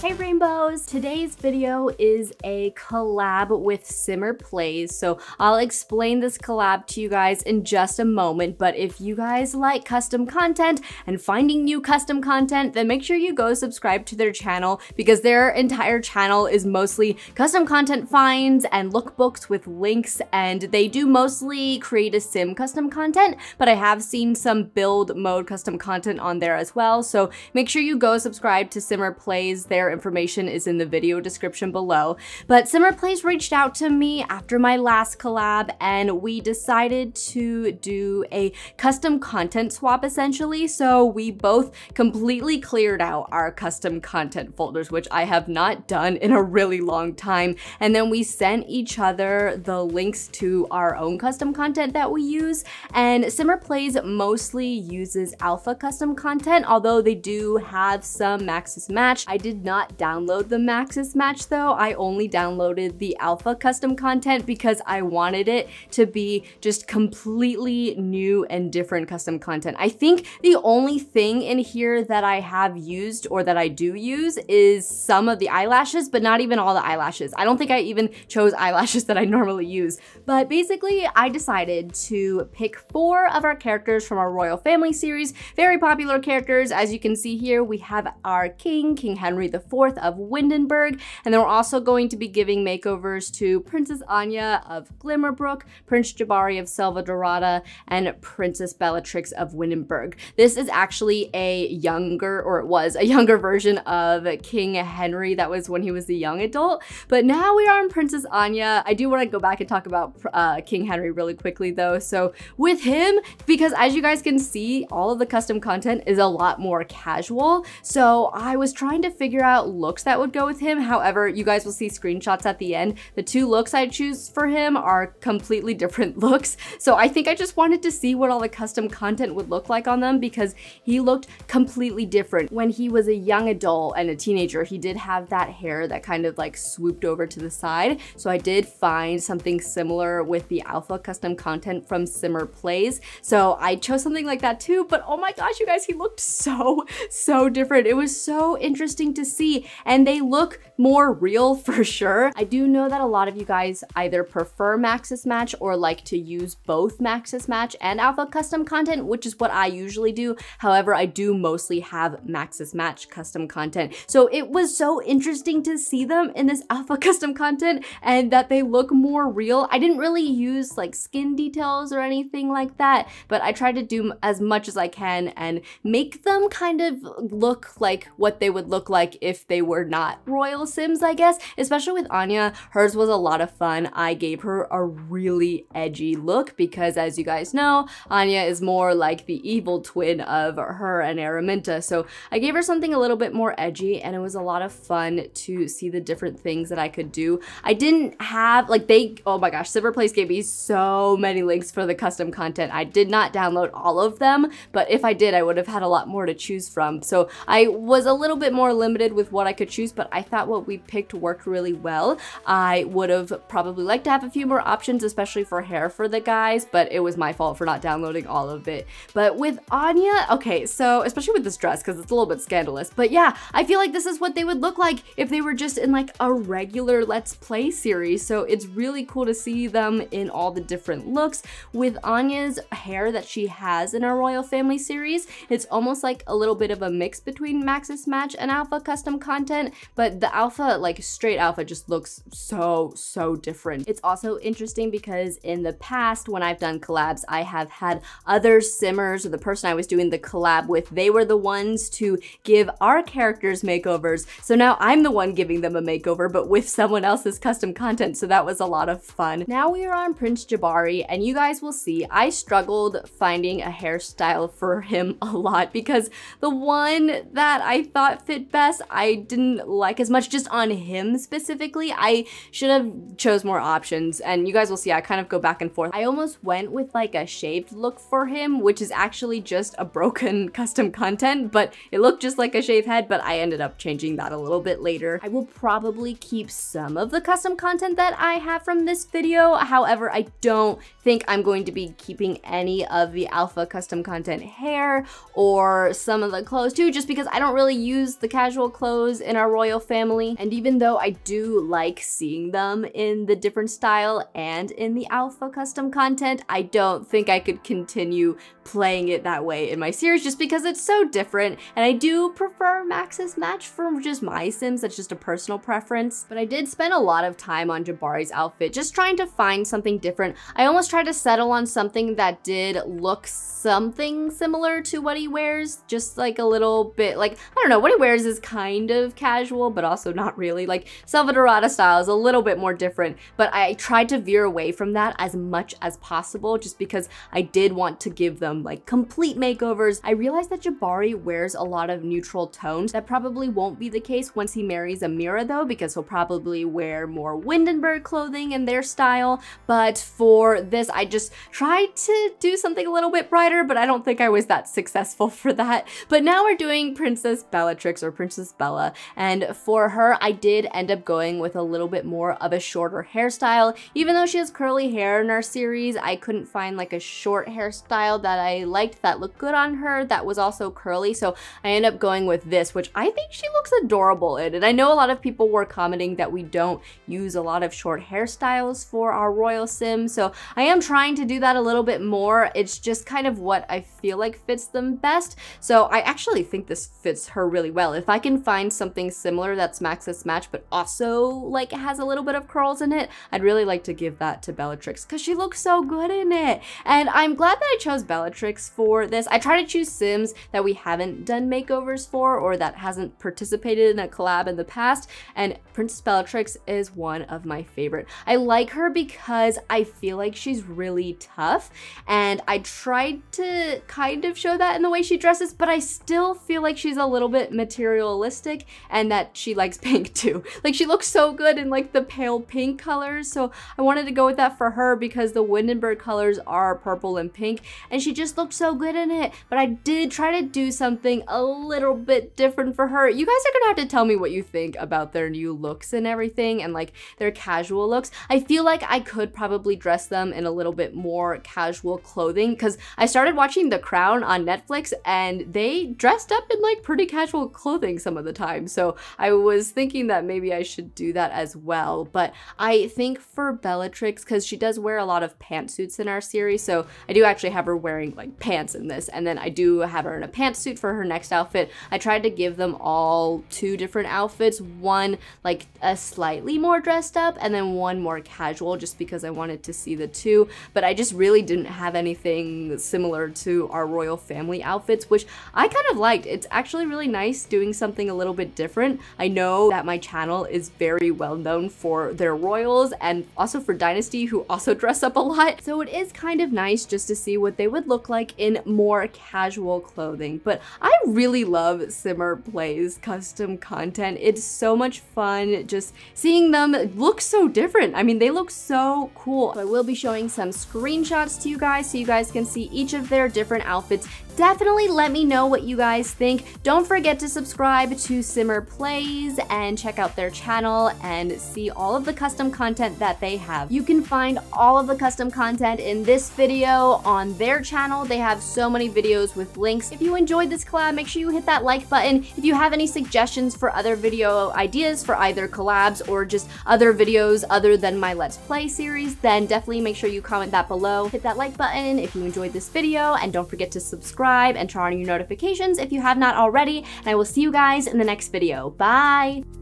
Hey rainbows! Today's video is a collab with Simmer Plays, so I'll explain this collab to you guys in just a moment, but if you guys like custom content and finding new custom content, then make sure you go subscribe to their channel because their entire channel is mostly custom content finds and lookbooks with links, and they do mostly create a sim custom content, but I have seen some build mode custom content on there as well, so make sure you go subscribe to Simmer Plays. Information is in the video description below. But Simmer Plays reached out to me after my last collab and we decided to do a custom content swap essentially. So we both completely cleared out our custom content folders, which I have not done in a really long time. And then we sent each other the links to our own custom content that we use. And Simmer Plays mostly uses alpha custom content, although they do have some Maxis Match. I did not not download the Maxis match though. I only downloaded the alpha custom content because I wanted it to be just completely new and different custom content. I think the only thing in here that I have used or that I do use is some of the eyelashes, but not even all the eyelashes. I don't think I even chose eyelashes that I normally use. But basically, I decided to pick four of our characters from our Royal Family series. Very popular characters. As you can see here, we have our king, King Henry IV, of Windenburg. And then we're also going to be giving makeovers to Princess Anya of Glimmerbrook, Prince Jabari of Selva Dorada, and Princess Bellatrix of Windenburg. This is actually a younger, or it was a younger version of King Henry. That was when he was a young adult. But now we are in Princess Anya. I do want to go back and talk about uh, King Henry really quickly though. So with him, because as you guys can see, all of the custom content is a lot more casual. So I was trying to figure out looks that would go with him. However, you guys will see screenshots at the end. The two looks I choose for him are completely different looks. So I think I just wanted to see what all the custom content would look like on them because he looked completely different. When he was a young adult and a teenager, he did have that hair that kind of like swooped over to the side. So I did find something similar with the alpha custom content from Simmer Plays. So I chose something like that too, but oh my gosh, you guys, he looked so, so different. It was so interesting to see and they look more real for sure. I do know that a lot of you guys either prefer Maxis Match or like to use both Maxis Match and Alpha Custom content, which is what I usually do. However, I do mostly have Maxis Match custom content. So it was so interesting to see them in this Alpha Custom content and that they look more real. I didn't really use like skin details or anything like that, but I tried to do as much as I can and make them kind of look like what they would look like if they were not royal sims, I guess. Especially with Anya, hers was a lot of fun. I gave her a really edgy look because as you guys know, Anya is more like the evil twin of her and Araminta. So I gave her something a little bit more edgy and it was a lot of fun to see the different things that I could do. I didn't have, like they, oh my gosh, Simmer Plays gave me so many links for the custom content. I did not download all of them, but if I did, I would have had a lot more to choose from. So I was a little bit more limited with what what I could choose, but I thought what we picked worked really well. I would have probably liked to have a few more options, especially for hair for the guys, but it was my fault for not downloading all of it. But with Anya, okay, so especially with this dress, because it's a little bit scandalous, but yeah, I feel like this is what they would look like if they were just in like a regular Let's Play series. So it's really cool to see them in all the different looks. With Anya's hair that she has in our Royal Family series, it's almost like a little bit of a mix between Maxis Match and Alpha Custom content, but the alpha, like straight alpha just looks so, so different. It's also interesting because in the past, when I've done collabs, I have had other simmers or the person I was doing the collab with, they were the ones to give our characters makeovers. So now I'm the one giving them a makeover, but with someone else's custom content. So that was a lot of fun. Now we are on Prince Jabari and you guys will see I struggled finding a hairstyle for him a lot because the one that I thought fit best, I didn't like as much just on him specifically. I should have chose more options and you guys will see I kind of go back and forth. I almost went with like a shaved look for him, which is actually just a broken custom content, but it looked just like a shaved head, but I ended up changing that a little bit later. I will probably keep some of the custom content that I have from this video. However, I don't think I'm going to be keeping any of the alpha custom content hair or some of the clothes too, just because I don't really use the casual clothes clothes in our royal family. And even though I do like seeing them in the different style and in the alpha custom content, I don't think I could continue playing it that way in my series just because it's so different. And I do prefer Maxis match for just my Sims. That's just a personal preference. But I did spend a lot of time on Jabari's outfit, just trying to find something different. I almost tried to settle on something that did look something similar to what he wears, just like a little bit like, I don't know, what he wears is kind of casual, but also not really. Like Selva Dorada style is a little bit more different, but I tried to veer away from that as much as possible just because I did want to give them like complete makeovers. I realized that Jabari wears a lot of neutral tones. That probably won't be the case once he marries Amira though, because he'll probably wear more Windenburg clothing in their style. But for this, I just tried to do something a little bit brighter, but I don't think I was that successful for that. But now we're doing Princess Bellatrix or Princess Bella. And for her, I did end up going with a little bit more of a shorter hairstyle. Even though she has curly hair in our series, I couldn't find like a short hairstyle that I liked that looked good on her that was also curly. So I ended up going with this, which I think she looks adorable in. And I know a lot of people were commenting that we don't use a lot of short hairstyles for our Royal Sim. So I am trying to do that a little bit more. It's just kind of what I feel like fits them best. So I actually think this fits her really well. If I can find something similar that's Maxis match, but also like has a little bit of curls in it, I'd really like to give that to Bellatrix because she looks so good in it. And I'm glad that I chose Bellatrix for this. I try to choose Sims that we haven't done makeovers for or that hasn't participated in a collab in the past. And Princess Bellatrix is one of my favorite. I like her because I feel like she's really tough and I tried to kind of show that in the way she dresses, but I still feel like she's a little bit materialistic and that she likes pink too. Like she looks so good in like the pale pink colors. So I wanted to go with that for her because the Windenburg colors are purple and pink and she just looked so good in it. But I did try to do something a little bit different for her. You guys are gonna have to tell me what you think about their new looks and everything and like their casual looks. I feel like I could probably dress them in a little bit more casual clothing because I started watching The Crown on Netflix and they dressed up in like pretty casual clothing some of the time. So I was thinking that maybe I should do that as well. But I think for Bellatrix, because she does wear a lot of pantsuits in our series, so I do actually have her wearing like pants in this. And then I do have her in a pantsuit for her next outfit. I tried to give them all two different outfits. One like a slightly more dressed up and then one more casual just because I wanted to see the two. But I just really didn't have anything similar to our royal family outfits, which I kind of liked. It's actually really nice doing something a little bit different. I know that my channel is very well known for their royals and also for Dynasty who also dress up a lot. So it is kind of nice just to see what they would look like in more casual clothing. But I really love Simmer Plays custom content. It's so much fun just seeing them look so different. I mean, they look so cool. So I will be showing some screenshots to you guys so you guys can see each of their different outfits Definitely let me know what you guys think. Don't forget to subscribe to Simmer Plays and check out their channel and see all of the custom content that they have. You can find all of the custom content in this video on their channel. They have so many videos with links. If you enjoyed this collab, make sure you hit that like button. If you have any suggestions for other video ideas for either collabs or just other videos other than my Let's Play series, then definitely make sure you comment that below. Hit that like button if you enjoyed this video and don't forget to subscribe subscribe and turn on your notifications if you have not already, and I will see you guys in the next video. Bye!